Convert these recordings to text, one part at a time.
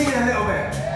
先嘅，你 OK。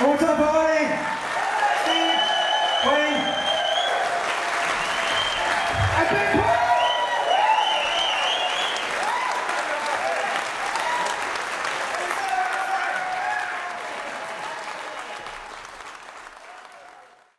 What's up, buddy?